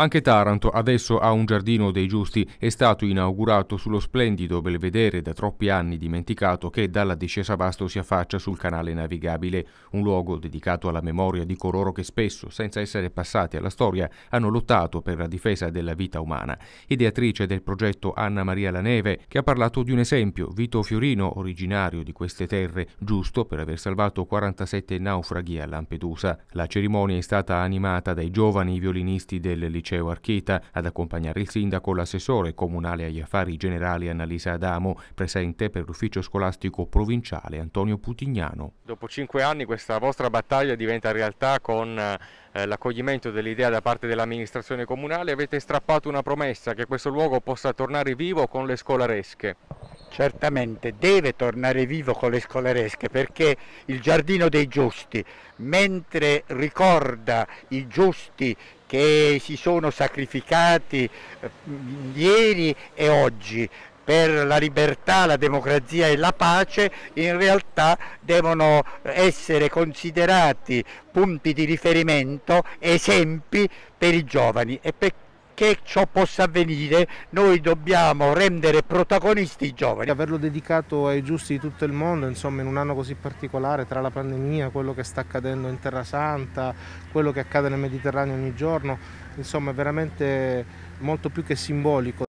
Anche Taranto adesso ha un giardino dei giusti, è stato inaugurato sullo splendido belvedere da troppi anni dimenticato che dalla discesa Vasto si affaccia sul canale navigabile, un luogo dedicato alla memoria di coloro che spesso, senza essere passati alla storia, hanno lottato per la difesa della vita umana. Ideatrice del progetto Anna Maria Laneve, che ha parlato di un esempio, Vito Fiorino, originario di queste terre, giusto per aver salvato 47 naufraghi a Lampedusa. La cerimonia è stata animata dai giovani violinisti del liceo liceo Archeta, ad accompagnare il sindaco l'assessore comunale agli affari generali Annalisa Adamo, presente per l'ufficio scolastico provinciale Antonio Putignano. Dopo cinque anni questa vostra battaglia diventa realtà con eh, l'accoglimento dell'idea da parte dell'amministrazione comunale, avete strappato una promessa che questo luogo possa tornare vivo con le scolaresche certamente deve tornare vivo con le scolaresche perché il giardino dei giusti, mentre ricorda i giusti che si sono sacrificati eh, ieri e oggi per la libertà, la democrazia e la pace, in realtà devono essere considerati punti di riferimento, esempi per i giovani. E per che ciò possa avvenire noi dobbiamo rendere protagonisti i giovani. Averlo dedicato ai giusti di tutto il mondo, insomma in un anno così particolare tra la pandemia, quello che sta accadendo in Terra Santa, quello che accade nel Mediterraneo ogni giorno, insomma è veramente molto più che simbolico.